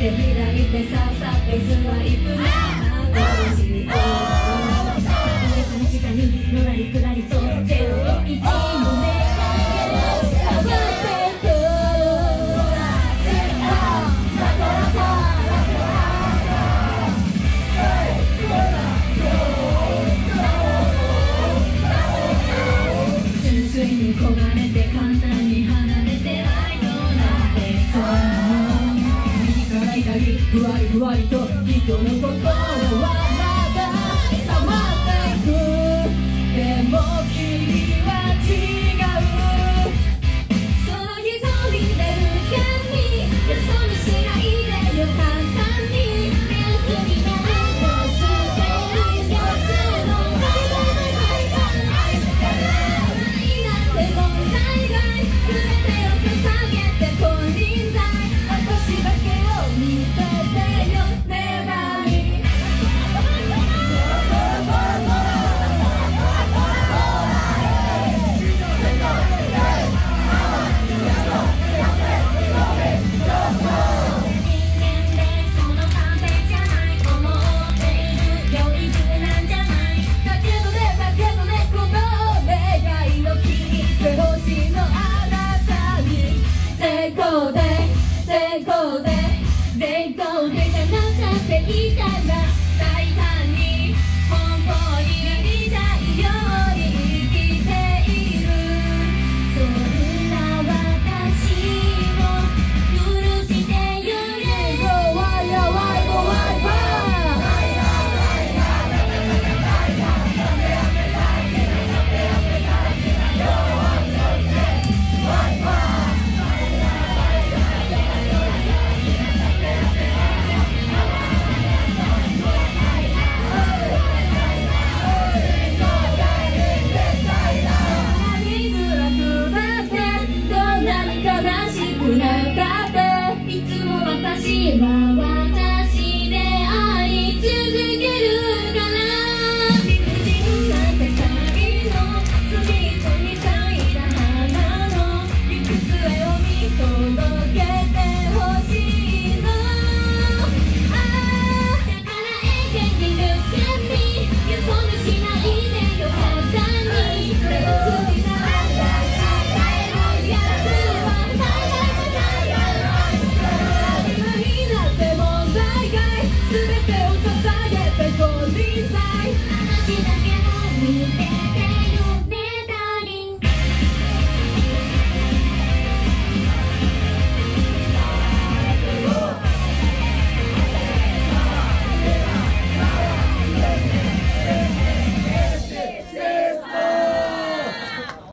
Dari langit besar sampai semua itu. Ah! Nama sini oh フライフライと人の心は be direct.